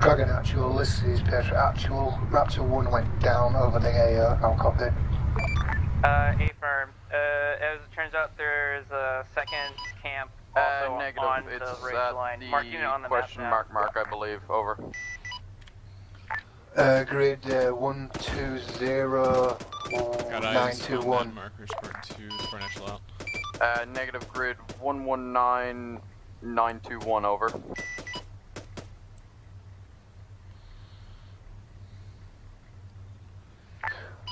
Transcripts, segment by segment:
Dragon Actual, this is Petra Actual. Raptor 1 went down over the AO, I'll copy. Uh, A firm. Uh, as it turns out, there's a second camp also uh, negative. on it's the right at line. the Marking it on the question map mark mark, I believe. Over. Uh, grid uh, 120 Got eyes on 921. that 2, Spartan out. Uh, negative grid one one nine nine two one. Over.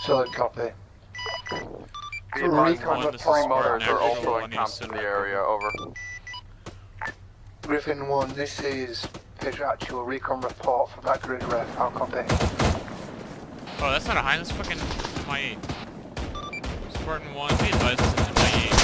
Solid copy. Be So advised, recon one with three motors are also encamped in the area. Over. Griffin 1, this is Petra Actual. Recon report from that grid ref, I'll copy. Oh, that's not a high, that's fucking MI8. Spartan 1, be advised, this is MI8.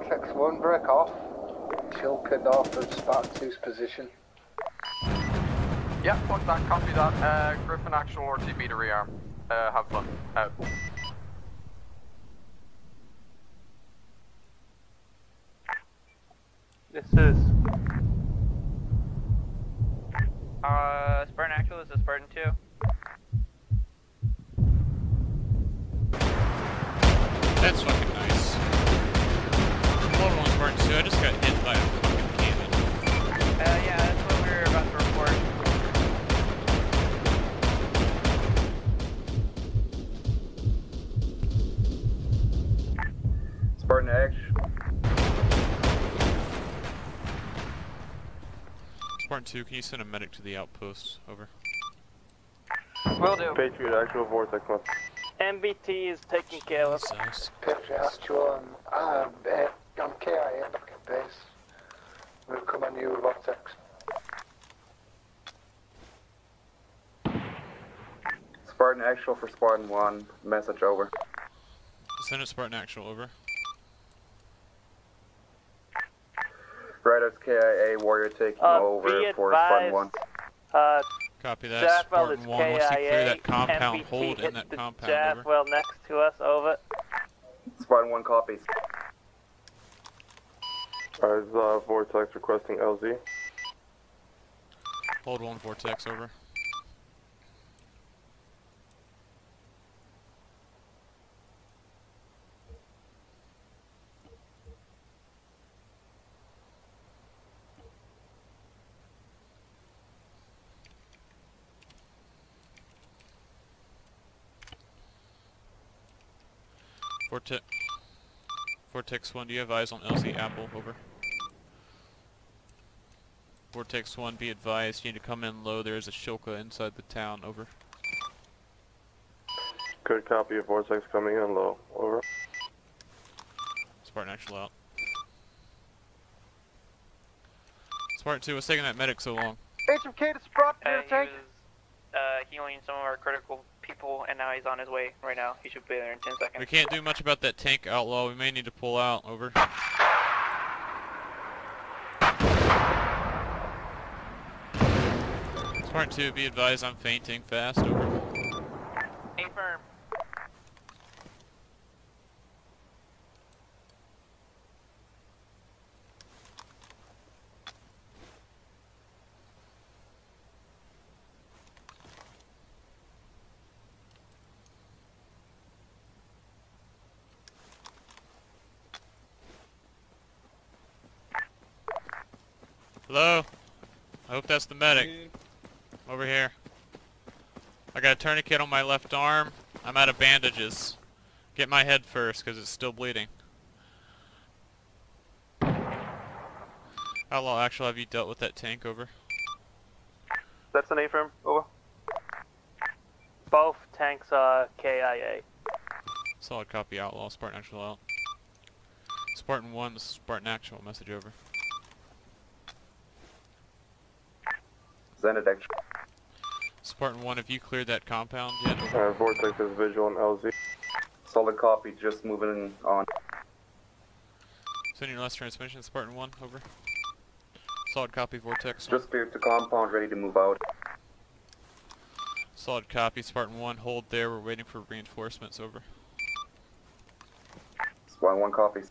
Vortex 1, break off. Shilka north of Spartan 2's position. Yeah, fuck that. Copy that. Uh, Griffin actual RTB to rearm. Uh, have fun. Out. This is. Uh, Spartan Actual, this is Spartan 2. That's fucking I just got hit by a fucking cannon. Uh, yeah, that's what we were about to report. Spartan X. Spartan 2, can you send a medic to the outpost? Over. Will do. Patriot actual vortex one. MBT is taking care of. Jesus. Petra Actual, and um, uh, I'm KIA back at base. We'll come on you, Vortex. Spartan actual for Spartan one. Message over. Send it Spartan Actual, over. Right as KIA warrior taking Uh, over for Spartan advised. one. Uh, Copy that, Jaffwell is Spartan 1, once you clear KIA. that compound, MBT hold in hit that the compound, over. Jaffwell next to us, over. Spartan one copies. Alright, uh, vortex requesting LZ. Hold 1, Vortex, over. Vortex. Vortex 1, do you have eyes on LZ Apple? Over. Vortex 1, be advised, you need to come in low. There is a Shilka inside the town. Over. Good copy of vortex coming in low. Over. Spartan actual out. Spartan 2, what's taking that medic so long? HMK to Sprott Uh, he was uh, healing some of our critical people, and now he's on his way right now. He should be there in 10 seconds. We can't do much about that tank outlaw. We may need to pull out. Over. Spartan 2, be advised I'm fainting fast. Over. A firm. Hello? I hope that's the medic. Over here. I got a tourniquet on my left arm. I'm out of bandages. Get my head first, because it's still bleeding. Outlaw, actual, have you dealt with that tank over? That's an A firm. Over. Both tanks uh, are KIA. Solid copy, Outlaw. Spartan actual out. Spartan 1, this is Spartan actual. Message over. Zenit actual. Spartan 1, have you cleared that compound yet? Alright, vortex is visual on LZ. Solid copy. Just moving on. Sending your last transmission, Spartan 1, over. Solid copy, Vortex Just cleared the compound, ready to move out. Solid copy, Spartan 1, hold there, we're waiting for reinforcements, over. Swan 1 copies.